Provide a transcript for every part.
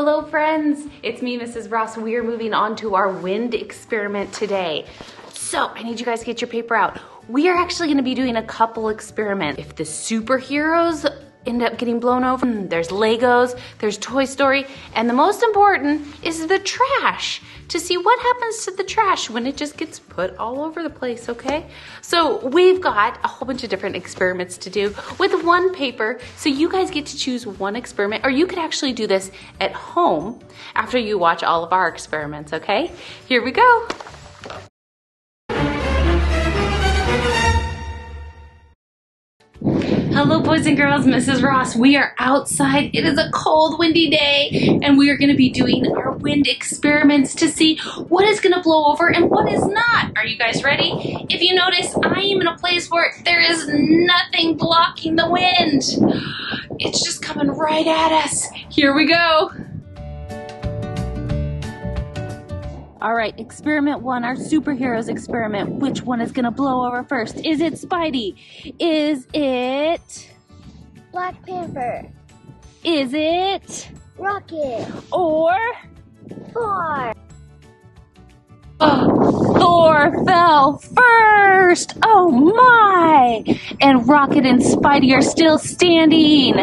Hello friends, it's me, Mrs. Ross. We are moving on to our wind experiment today. So I need you guys to get your paper out. We are actually gonna be doing a couple experiments. If the superheroes end up getting blown over. There's Legos, there's Toy Story, and the most important is the trash to see what happens to the trash when it just gets put all over the place, okay? So we've got a whole bunch of different experiments to do with one paper. So you guys get to choose one experiment, or you could actually do this at home after you watch all of our experiments, okay? Here we go. Hello, boys and girls, Mrs. Ross. We are outside. It is a cold, windy day, and we are going to be doing our wind experiments to see what is going to blow over and what is not. Are you guys ready? If you notice, I am in a place where there is nothing blocking the wind. It's just coming right at us. Here we go. All right, experiment one, our superheroes experiment. Which one is gonna blow over first? Is it Spidey? Is it Black Panther? Is it Rocket? or Thor? oh, Thor fell first? Oh my! And Rocket and Spidey are still standing.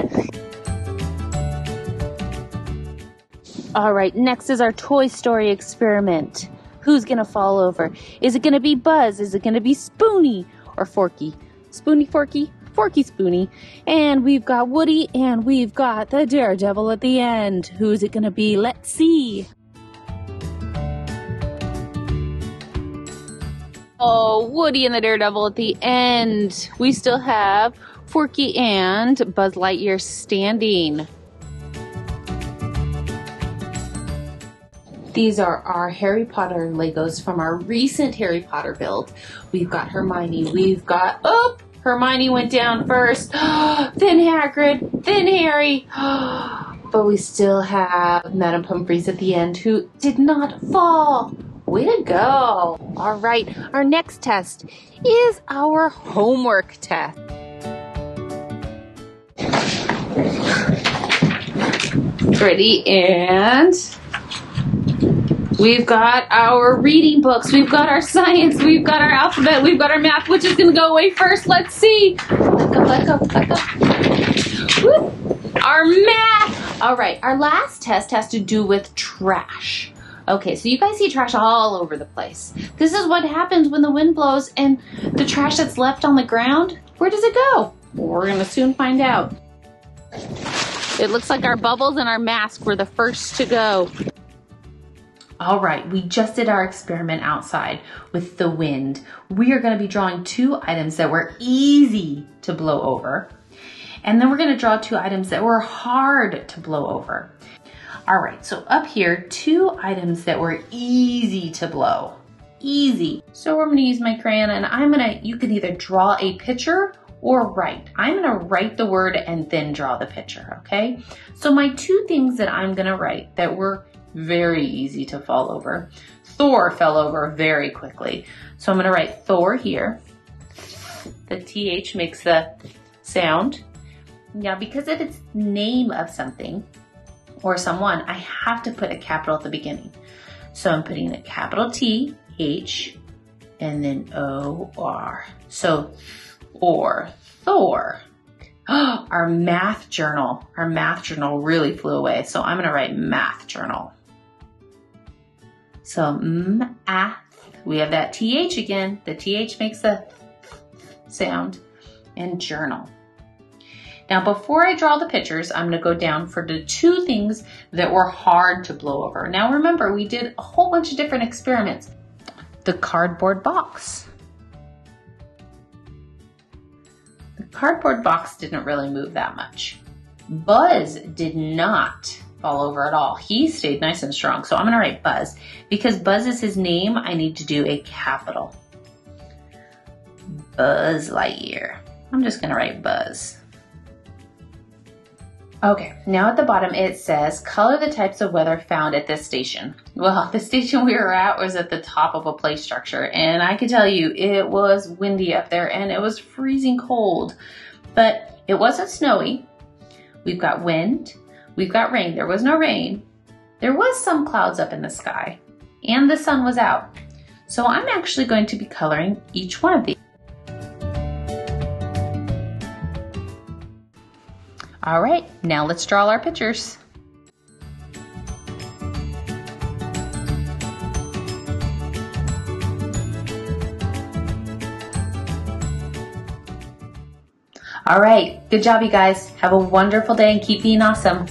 All right, next is our Toy Story experiment. Who's gonna fall over? Is it gonna be Buzz? Is it gonna be Spoony or Forky? Spoony Forky, Forky, Spoony. And we've got Woody and we've got the Daredevil at the end. Who's it gonna be? Let's see. Oh, Woody and the Daredevil at the end. We still have Forky and Buzz Lightyear standing. These are our Harry Potter Legos from our recent Harry Potter build. We've got Hermione, we've got, oh, Hermione went down first, then Hagrid, then Harry, but we still have Madame Humphries at the end who did not fall. Way to go. All right, our next test is our homework test. Ready and We've got our reading books, we've got our science, we've got our alphabet, we've got our math. Which is going to go away first? Let's see. Let go, let go, let go. Our math. All right, our last test has to do with trash. Okay, so you guys see trash all over the place. This is what happens when the wind blows and the trash that's left on the ground, where does it go? We're to soon find out. It looks like our bubbles and our mask were the first to go. All right, we just did our experiment outside with the wind. We are gonna be drawing two items that were easy to blow over. And then we're gonna draw two items that were hard to blow over. All right, so up here, two items that were easy to blow. Easy. So I'm gonna use my crayon and I'm gonna, you can either draw a picture or write. I'm gonna write the word and then draw the picture, okay? So my two things that I'm gonna write that were very easy to fall over. Thor fell over very quickly. So I'm going to write Thor here. The TH makes the sound. Now, because of its name of something or someone, I have to put a capital at the beginning. So I'm putting a capital T, H, and then O, R. So, or, Thor. Our math journal, our math journal really flew away. So I'm going to write math journal. So math, we have that th again. The th makes the sound and journal. Now before I draw the pictures, I'm gonna go down for the two things that were hard to blow over. Now remember, we did a whole bunch of different experiments. The cardboard box. The cardboard box didn't really move that much. Buzz did not fall over at all. He stayed nice and strong. So I'm going to write Buzz. Because Buzz is his name, I need to do a capital. Buzz Lightyear. I'm just going to write Buzz. Okay, now at the bottom it says, color the types of weather found at this station. Well, the station we were at was at the top of a play structure, and I can tell you it was windy up there and it was freezing cold. But it wasn't snowy. We've got wind, We've got rain. There was no rain, there was some clouds up in the sky and the sun was out. So I'm actually going to be coloring each one of these. All right, now let's draw our pictures. All right, good job, you guys. Have a wonderful day and keep being awesome.